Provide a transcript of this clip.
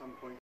some point.